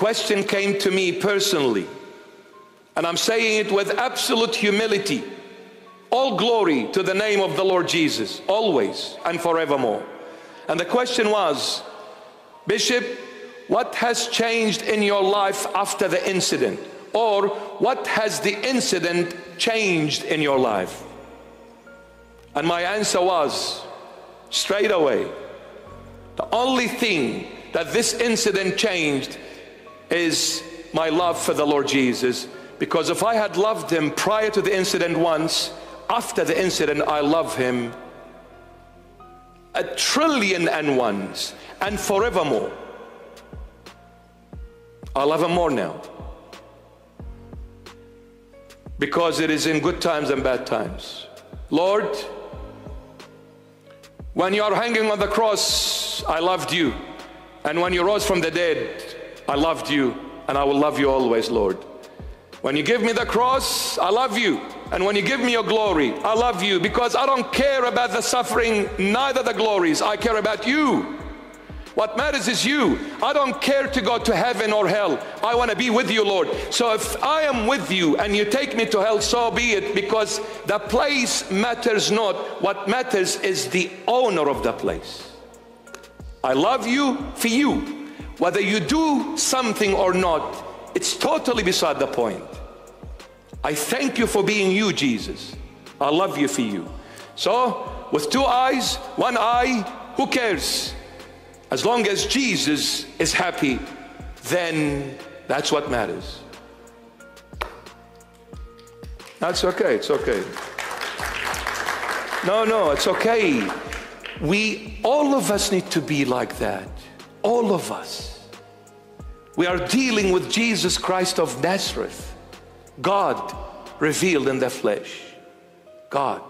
question came to me personally, and I'm saying it with absolute humility. All glory to the name of the Lord Jesus, always and forevermore. And the question was, Bishop, what has changed in your life after the incident? Or what has the incident changed in your life? And my answer was straight away the only thing that this incident changed is my love for the Lord Jesus. Because if I had loved him prior to the incident once, after the incident, I love him a trillion and ones and forevermore. I love him more now. Because it is in good times and bad times. Lord, when you are hanging on the cross, I loved you. And when you rose from the dead, I loved you. And I will love you always, Lord. When you give me the cross, I love you. And when you give me your glory, I love you because I don't care about the suffering, neither the glories. I care about you. What matters is you. I don't care to go to heaven or hell. I want to be with you, Lord. So if I am with you and you take me to hell, so be it, because the place matters not. What matters is the owner of the place. I love you for you. Whether you do something or not, it's totally beside the point. I thank you for being you, Jesus. I love you for you. So, with two eyes, one eye, who cares? As long as Jesus is happy, then that's what matters. That's okay, it's okay. No, no, it's okay. We, all of us need to be like that. All of us. We are dealing with Jesus Christ of Nazareth, God revealed in the flesh. God.